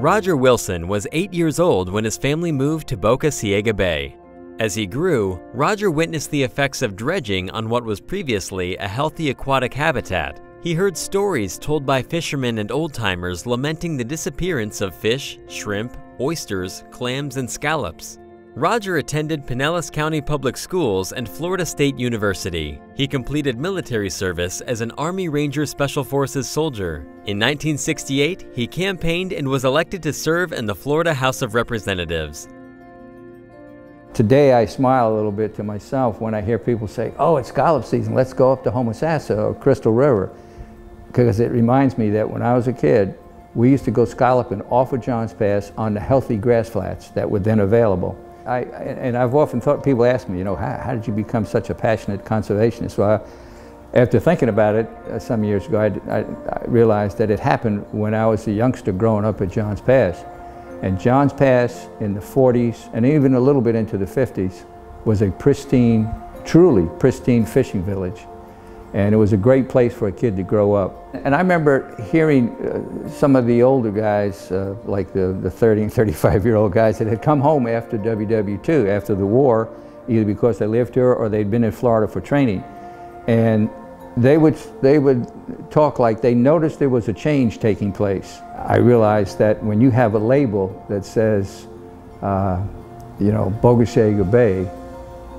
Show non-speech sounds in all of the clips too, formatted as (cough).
Roger Wilson was eight years old when his family moved to Boca Ciega Bay. As he grew, Roger witnessed the effects of dredging on what was previously a healthy aquatic habitat. He heard stories told by fishermen and old-timers lamenting the disappearance of fish, shrimp, oysters, clams, and scallops. Roger attended Pinellas County Public Schools and Florida State University. He completed military service as an Army Ranger Special Forces soldier. In 1968, he campaigned and was elected to serve in the Florida House of Representatives. Today I smile a little bit to myself when I hear people say, oh, it's scallop season, let's go up to Homosassa or Crystal River. Because it reminds me that when I was a kid, we used to go scalloping off of Johns Pass on the healthy grass flats that were then available. I, and I've often thought, people ask me, you know, how, how did you become such a passionate conservationist? Well, after thinking about it uh, some years ago, I, I, I, realized that it happened when I was a youngster growing up at Johns Pass. And Johns Pass in the 40s and even a little bit into the 50s was a pristine, truly pristine fishing village. And it was a great place for a kid to grow up. And I remember hearing uh, some of the older guys, uh, like the, the 30 and 35 year old guys that had come home after WW2, after the war, either because they lived here or they'd been in Florida for training. And they would, they would talk like they noticed there was a change taking place. I realized that when you have a label that says, uh, you know, Boca Ciega Bay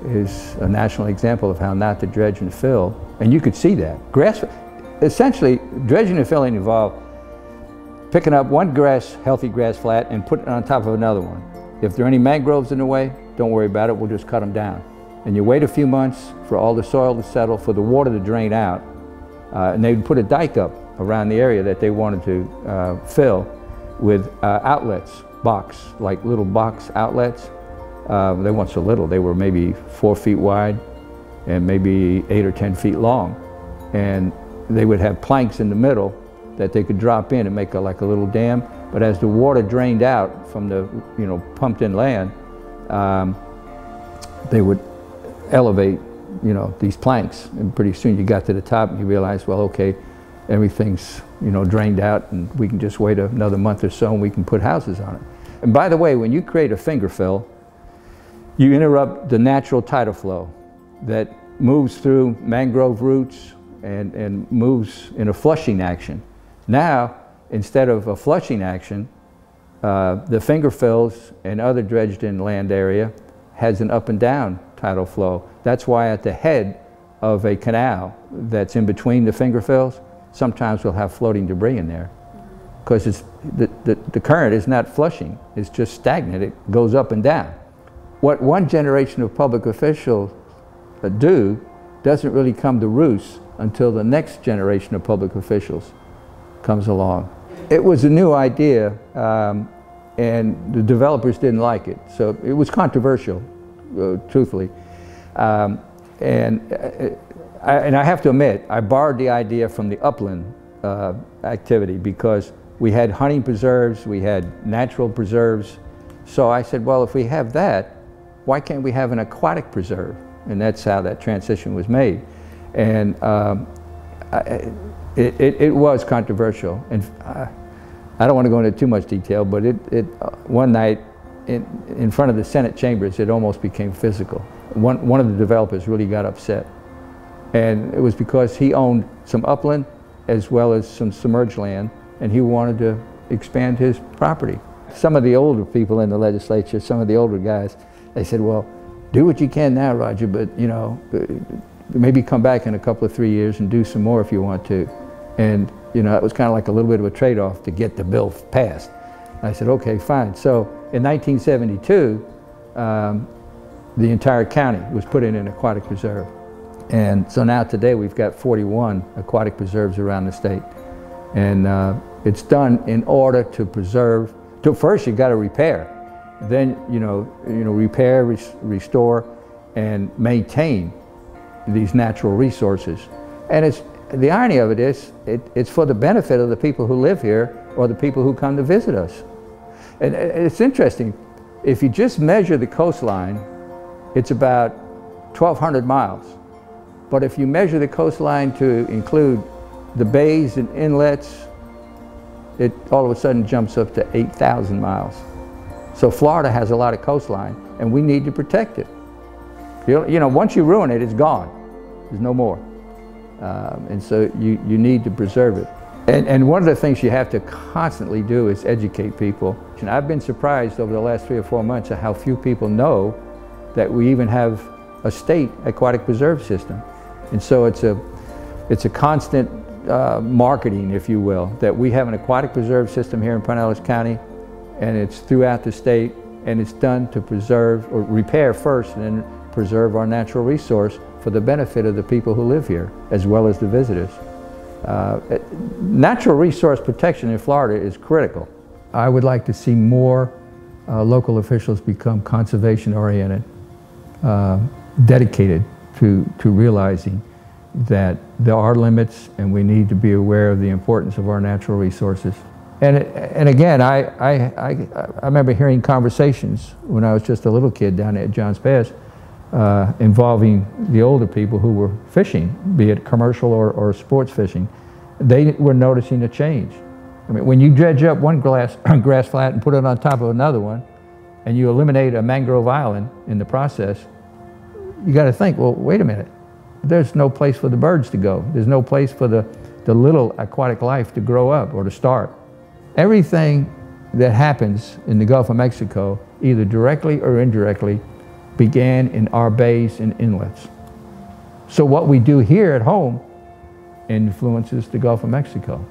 is a national example of how not to dredge and fill, and you could see that. Grass, essentially, dredging and filling involved picking up one grass, healthy grass flat and putting it on top of another one. If there are any mangroves in the way, don't worry about it, we'll just cut them down. And you wait a few months for all the soil to settle, for the water to drain out, uh, and they'd put a dike up around the area that they wanted to uh, fill with uh, outlets, box, like little box outlets. Uh, they weren't so little, they were maybe four feet wide and maybe eight or 10 feet long. And they would have planks in the middle that they could drop in and make a, like a little dam. But as the water drained out from the, you know, pumped in land, um, they would elevate, you know, these planks. And pretty soon you got to the top and you realized, well, okay, everything's, you know, drained out and we can just wait another month or so and we can put houses on it. And by the way, when you create a finger fill, you interrupt the natural tidal flow that moves through mangrove roots and, and moves in a flushing action. Now, instead of a flushing action, uh, the finger fills and other dredged in land area has an up and down tidal flow. That's why at the head of a canal that's in between the finger fills, sometimes we'll have floating debris in there. Because the, the, the current is not flushing, it's just stagnant, it goes up and down. What one generation of public officials do doesn't really come to roost until the next generation of public officials comes along. It was a new idea um, and the developers didn't like it. So it was controversial, uh, truthfully. Um, and, uh, I, and I have to admit, I borrowed the idea from the upland uh, activity because we had hunting preserves, we had natural preserves. So I said, well, if we have that, why can't we have an aquatic preserve? And that's how that transition was made. And um, I, it, it, it, was controversial. And I, I, don't want to go into too much detail, but it, it uh, one night in, in front of the Senate chambers, it almost became physical. One, one of the developers really got upset. And it was because he owned some upland as well as some submerged land, and he wanted to expand his property. Some of the older people in the legislature, some of the older guys, they said, well, do what you can now, Roger, but you know, maybe come back in a couple of three years and do some more if you want to. And you know, it was kind of like a little bit of a trade-off to get the bill passed. I said, okay, fine. So in 1972, um, the entire county was put in an aquatic preserve. And so now today we've got 41 aquatic preserves around the state. And uh, it's done in order to preserve, to first you got to repair then you know, you know, repair, res restore, and maintain these natural resources. And it's the irony of it is, it, it's for the benefit of the people who live here or the people who come to visit us. And it's interesting. If you just measure the coastline, it's about 1,200 miles. But if you measure the coastline to include the bays and inlets, it all of a sudden jumps up to 8,000 miles. So Florida has a lot of coastline, and we need to protect it. You know, once you ruin it, it's gone. There's no more. Um, and so you, you need to preserve it. And, and one of the things you have to constantly do is educate people. And I've been surprised over the last three or four months at how few people know that we even have a state aquatic preserve system. And so it's a, it's a constant uh, marketing, if you will, that we have an aquatic preserve system here in Pinellas County, and it's throughout the state, and it's done to preserve or repair first and then preserve our natural resource for the benefit of the people who live here, as well as the visitors. Uh, natural resource protection in Florida is critical. I would like to see more uh, local officials become conservation oriented, uh, dedicated to, to realizing that there are limits and we need to be aware of the importance of our natural resources. And, and again, I, I, I, I remember hearing conversations when I was just a little kid down at Johns Pass uh, involving the older people who were fishing, be it commercial or, or sports fishing. They were noticing a change. I mean, when you dredge up one grass, (clears throat) grass flat and put it on top of another one, and you eliminate a mangrove island in the process, you got to think, well, wait a minute. There's no place for the birds to go. There's no place for the, the little aquatic life to grow up or to start. Everything that happens in the Gulf of Mexico, either directly or indirectly, began in our bays and inlets. So what we do here at home influences the Gulf of Mexico.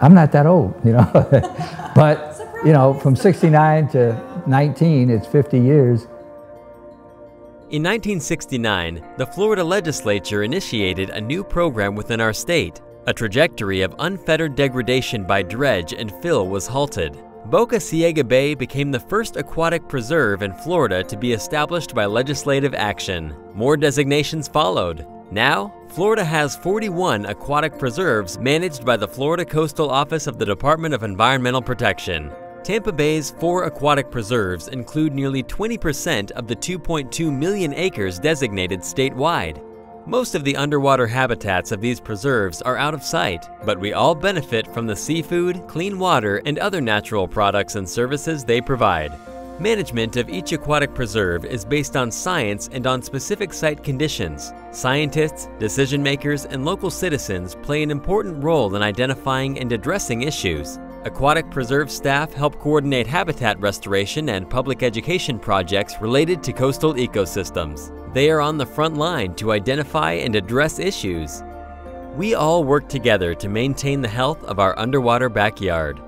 I'm not that old, you know, (laughs) but you know, from 69 to 19, it's 50 years. In 1969, the Florida legislature initiated a new program within our state. A trajectory of unfettered degradation by dredge and fill was halted. Boca Ciega Bay became the first aquatic preserve in Florida to be established by legislative action. More designations followed. Now, Florida has 41 aquatic preserves managed by the Florida Coastal Office of the Department of Environmental Protection. Tampa Bay's four aquatic preserves include nearly 20% of the 2.2 million acres designated statewide. Most of the underwater habitats of these preserves are out of sight, but we all benefit from the seafood, clean water, and other natural products and services they provide. Management of each aquatic preserve is based on science and on specific site conditions. Scientists, decision makers, and local citizens play an important role in identifying and addressing issues. Aquatic preserve staff help coordinate habitat restoration and public education projects related to coastal ecosystems. They are on the front line to identify and address issues. We all work together to maintain the health of our underwater backyard.